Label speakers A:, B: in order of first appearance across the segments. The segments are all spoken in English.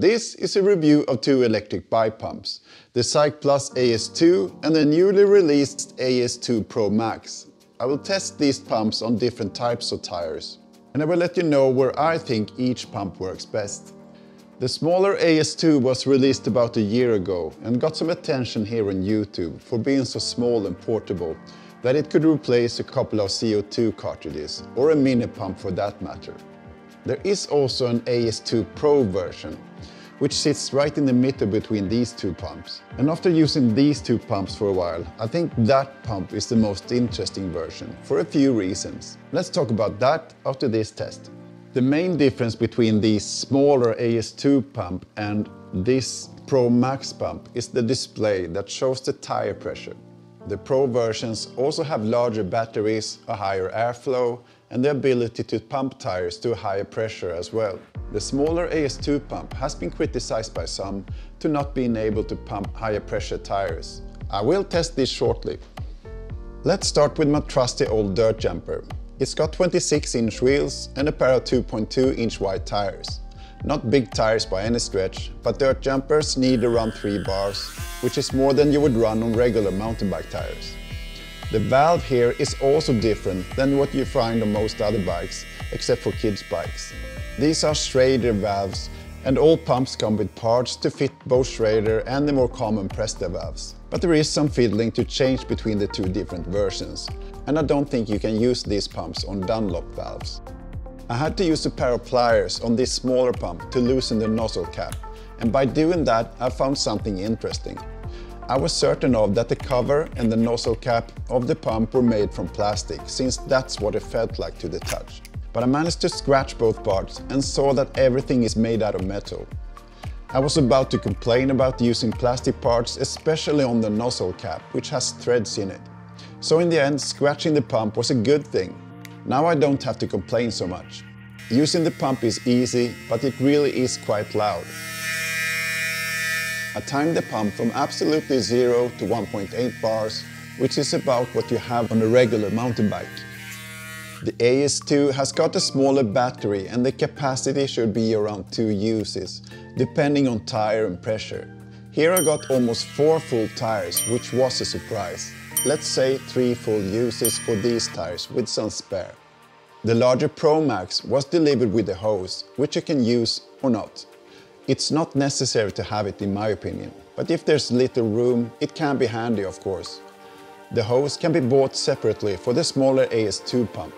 A: This is a review of two electric bike pumps, the Cycplus AS2 and the newly released AS2 Pro Max. I will test these pumps on different types of tires, and I will let you know where I think each pump works best. The smaller AS2 was released about a year ago and got some attention here on YouTube for being so small and portable that it could replace a couple of CO2 cartridges, or a mini pump for that matter. There is also an AS2 Pro version, which sits right in the middle between these two pumps. And after using these two pumps for a while, I think that pump is the most interesting version, for a few reasons. Let's talk about that after this test. The main difference between the smaller AS2 pump and this Pro Max pump is the display that shows the tire pressure. The Pro versions also have larger batteries, a higher airflow and the ability to pump tires to a higher pressure as well. The smaller AS2 pump has been criticized by some to not being able to pump higher pressure tires. I will test this shortly. Let's start with my trusty old dirt jumper. It's got 26 inch wheels and a pair of 2.2 inch wide tires. Not big tires by any stretch, but dirt jumpers need around 3 bars, which is more than you would run on regular mountain bike tires. The valve here is also different than what you find on most other bikes, except for kids bikes. These are Schrader valves and all pumps come with parts to fit both Schrader and the more common Presta valves. But there is some fiddling to change between the two different versions, and I don't think you can use these pumps on Dunlop valves. I had to use a pair of pliers on this smaller pump to loosen the nozzle cap, and by doing that I found something interesting. I was certain of that the cover and the nozzle cap of the pump were made from plastic, since that's what it felt like to the touch. But I managed to scratch both parts and saw that everything is made out of metal. I was about to complain about using plastic parts, especially on the nozzle cap, which has threads in it. So in the end, scratching the pump was a good thing. Now I don't have to complain so much. Using the pump is easy, but it really is quite loud. I timed the pump from absolutely 0 to 1.8 bars, which is about what you have on a regular mountain bike. The AS2 has got a smaller battery and the capacity should be around 2 uses, depending on tire and pressure. Here I got almost 4 full tires, which was a surprise. Let's say 3 full uses for these tires with some spare. The larger Pro Max was delivered with a hose, which you can use or not. It's not necessary to have it in my opinion, but if there's little room, it can be handy of course. The hose can be bought separately for the smaller AS2 pump.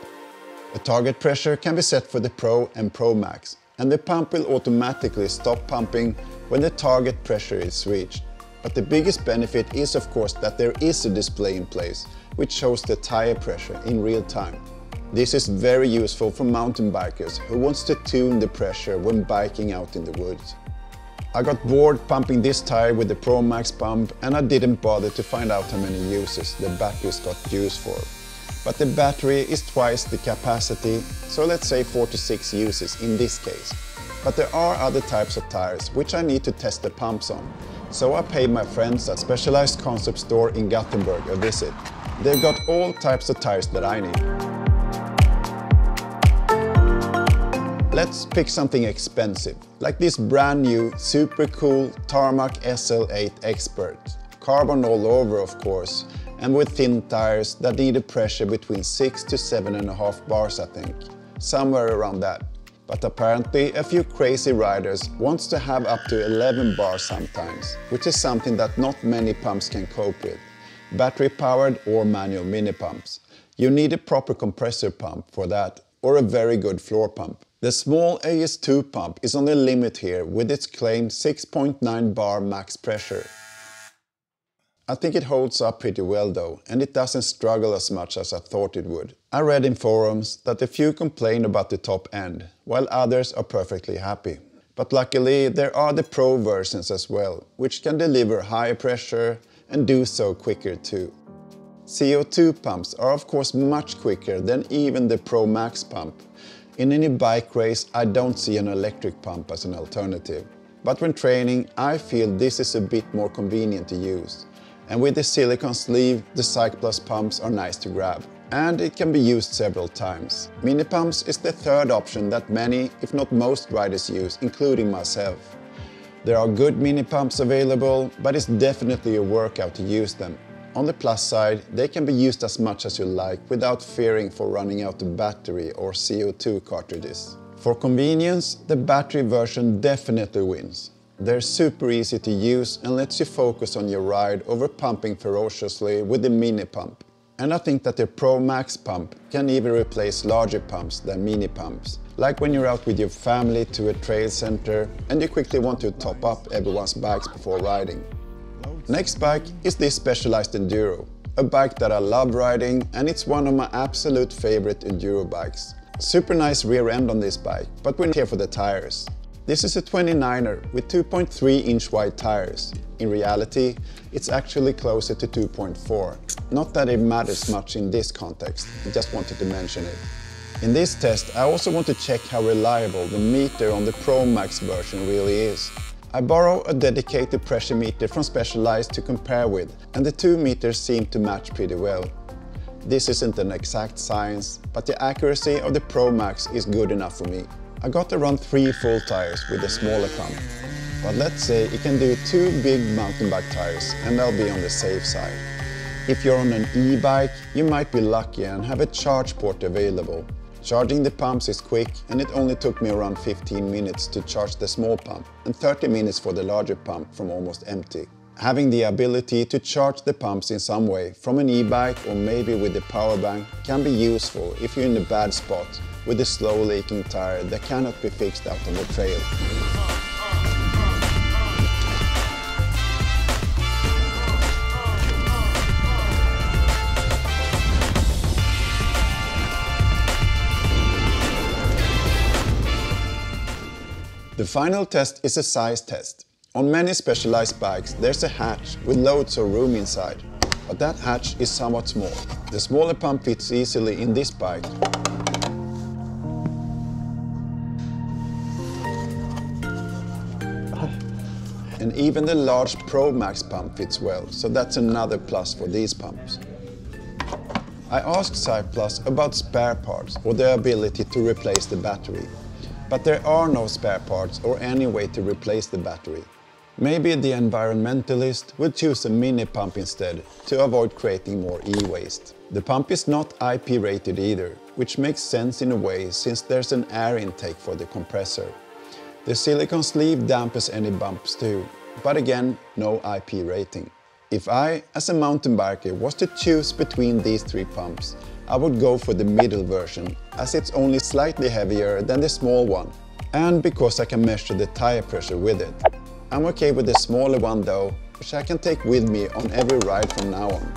A: The target pressure can be set for the Pro and Pro Max, and the pump will automatically stop pumping when the target pressure is reached. But the biggest benefit is of course that there is a display in place, which shows the tire pressure in real time. This is very useful for mountain bikers who wants to tune the pressure when biking out in the woods. I got bored pumping this tire with the Pro Max pump and I didn't bother to find out how many uses the batteries got used for but the battery is twice the capacity, so let's say 4 to 6 uses in this case. But there are other types of tires which I need to test the pumps on, so I paid my friends at Specialized Concept Store in Gothenburg a visit. They've got all types of tires that I need. Let's pick something expensive, like this brand new, super cool Tarmac SL8 Expert. Carbon all over of course, and with thin tires that need a pressure between 6 to 7.5 bars I think, somewhere around that. But apparently a few crazy riders wants to have up to 11 bars sometimes, which is something that not many pumps can cope with. Battery powered or manual mini pumps. You need a proper compressor pump for that or a very good floor pump. The small AS2 pump is on the limit here with its claimed 6.9 bar max pressure. I think it holds up pretty well though, and it doesn't struggle as much as I thought it would. I read in forums that a few complain about the top end, while others are perfectly happy. But luckily there are the Pro versions as well, which can deliver higher pressure and do so quicker too. CO2 pumps are of course much quicker than even the Pro Max pump. In any bike race I don't see an electric pump as an alternative. But when training I feel this is a bit more convenient to use. And with the silicone sleeve, the Cycplus pumps are nice to grab. And it can be used several times. Mini pumps is the third option that many, if not most riders use, including myself. There are good mini pumps available, but it's definitely a workout to use them. On the plus side, they can be used as much as you like without fearing for running out of battery or CO2 cartridges. For convenience, the battery version definitely wins. They're super easy to use and lets you focus on your ride over pumping ferociously with the mini pump. And I think that the Pro Max pump can even replace larger pumps than mini pumps. Like when you're out with your family to a trail center and you quickly want to top up everyone's bikes before riding. Next bike is this Specialized Enduro, a bike that I love riding and it's one of my absolute favorite enduro bikes. Super nice rear end on this bike, but we're here for the tires. This is a 29er with 2.3 inch wide tires. In reality, it's actually closer to 2.4. Not that it matters much in this context, I just wanted to mention it. In this test, I also want to check how reliable the meter on the Pro Max version really is. I borrow a dedicated pressure meter from Specialized to compare with, and the two meters seem to match pretty well. This isn't an exact science, but the accuracy of the Pro Max is good enough for me. I got around three full tires with a smaller pump. But let's say it can do two big mountain bike tires and I'll be on the safe side. If you're on an e-bike, you might be lucky and have a charge port available. Charging the pumps is quick and it only took me around 15 minutes to charge the small pump and 30 minutes for the larger pump from almost empty. Having the ability to charge the pumps in some way from an e-bike or maybe with a power bank can be useful if you're in a bad spot with a slow leaking tire that cannot be fixed out on the trail. The final test is a size test. On many specialized bikes there's a hatch with loads of room inside, but that hatch is somewhat small. The smaller pump fits easily in this bike and even the large Pro Max pump fits well, so that's another plus for these pumps. I asked Cycplus about spare parts or the ability to replace the battery, but there are no spare parts or any way to replace the battery. Maybe the environmentalist would choose a mini pump instead to avoid creating more e-waste. The pump is not IP rated either, which makes sense in a way since there's an air intake for the compressor. The silicone sleeve dampens any bumps too, but again, no IP rating. If I, as a mountain biker, was to choose between these three pumps, I would go for the middle version, as it's only slightly heavier than the small one, and because I can measure the tire pressure with it. I'm okay with the smaller one though, which I can take with me on every ride from now on.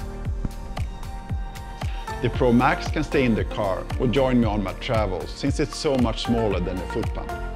A: The Pro Max can stay in the car or join me on my travels since it's so much smaller than the foot pump.